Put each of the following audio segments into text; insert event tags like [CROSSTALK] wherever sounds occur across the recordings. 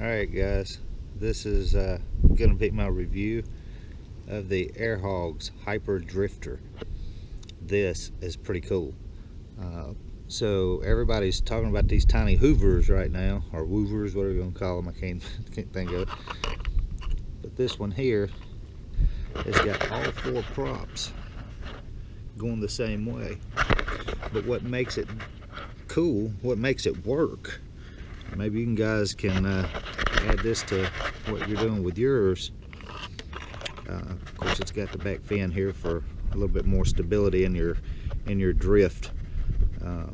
Alright guys, this is uh, going to be my review of the Airhogs Hyper Drifter. This is pretty cool. Uh, so everybody's talking about these tiny hoovers right now, or whoovers, whatever you want to call them, I can't, [LAUGHS] can't think of it. But this one here has got all four props going the same way. But what makes it cool, what makes it work, maybe you guys can uh, add this to what you're doing with yours. Uh, of course, it's got the back fin here for a little bit more stability in your in your drift. Uh,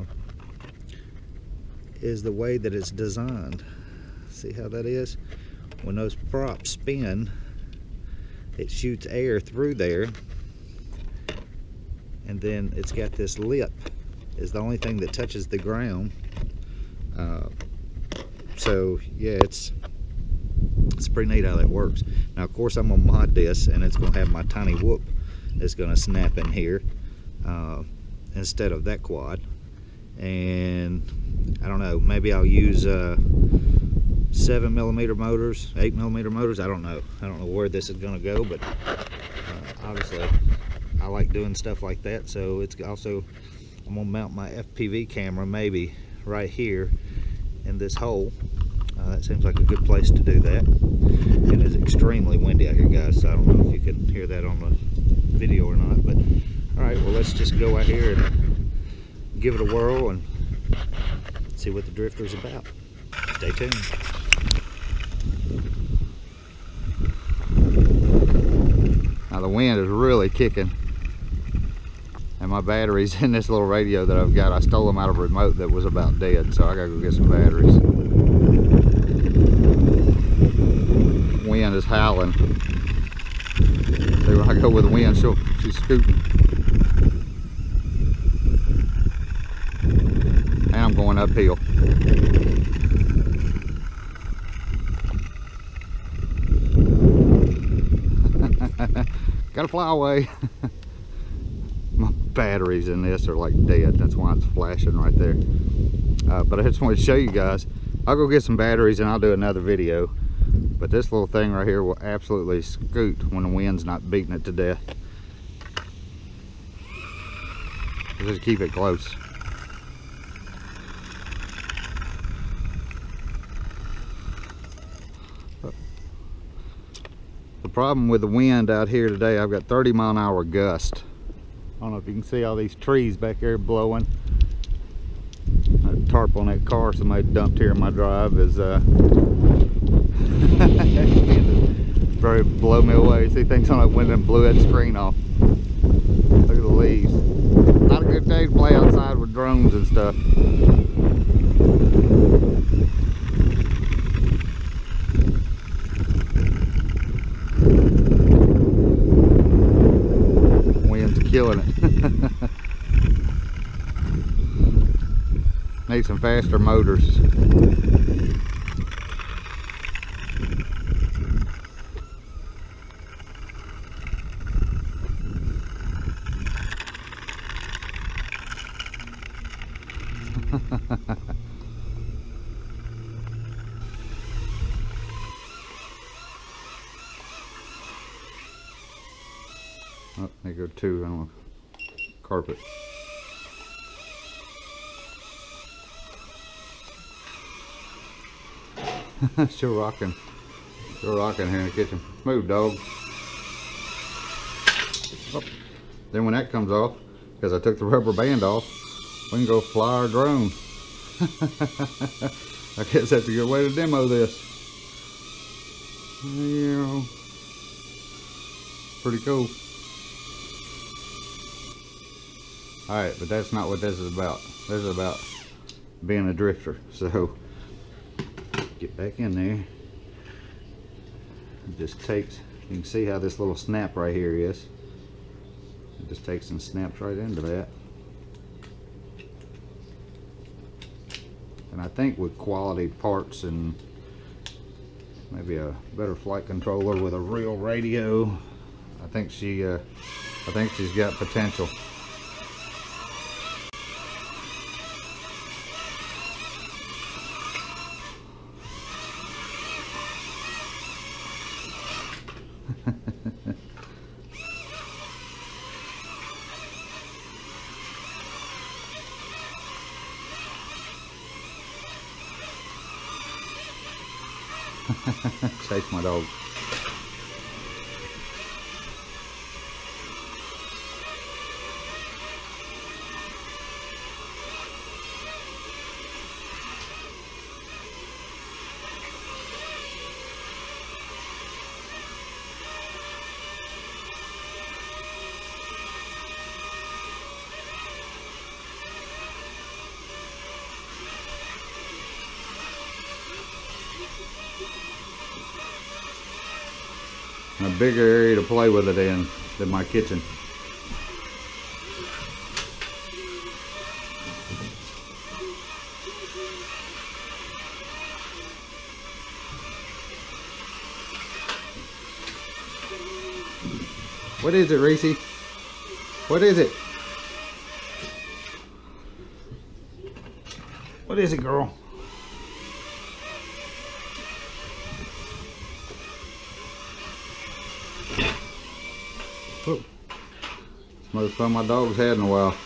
is the way that it's designed. See how that is? When those props spin, it shoots air through there, and then it's got this lip is the only thing that touches the ground. Uh, so yeah, it's it's pretty neat how that works. Now of course I'm gonna mod this and it's gonna have my tiny whoop that's gonna snap in here uh, instead of that quad. And I don't know, maybe I'll use uh, seven millimeter motors, eight millimeter motors. I don't know. I don't know where this is gonna go, but uh, obviously I like doing stuff like that. So it's also I'm gonna mount my FPV camera maybe right here in this hole. Uh, that seems like a good place to do that. It is extremely windy out here, guys, so I don't know if you can hear that on the video or not. But all right, well, let's just go out here and give it a whirl and see what the drifter is about. Stay tuned. Now the wind is really kicking and my batteries [LAUGHS] in this little radio that I've got I stole them out of a remote that was about dead so I gotta go get some batteries wind is howling see I go with the wind she'll, she's scooting and I'm going uphill [LAUGHS] gotta fly away [LAUGHS] My batteries in this are like dead. That's why it's flashing right there. Uh, but I just wanted to show you guys. I'll go get some batteries and I'll do another video. But this little thing right here will absolutely scoot when the wind's not beating it to death. Just keep it close. The problem with the wind out here today, I've got 30 mile an hour gust. I don't know if you can see all these trees back there blowing. That tarp on that car somebody dumped here in my drive is uh [LAUGHS] very blow me away. See things on that window and blew that screen off. Look at the leaves. Not a good day to play outside with drones and stuff. Winds killing it. [LAUGHS] Need some faster motors. Oh, there go two on a carpet. [LAUGHS] Still rocking. Still rocking here in the kitchen. Move, dog. Oh. Then when that comes off, because I took the rubber band off, we can go fly our drone. [LAUGHS] I guess that's a good way to demo this. Yeah. Pretty cool. Alright, but that's not what this is about. This is about being a drifter. [LAUGHS] So, get back in there. It just takes, you can see how this little snap right here is. It just takes and snaps right into that. And I think with quality parts and maybe a better flight controller with a real radio, I think she, uh, I think she's got potential. Chase my dog. A bigger area to play with it in than my kitchen. What is it, Reese? What is it? What is it, girl? Look. Most fun my dog's had in a while.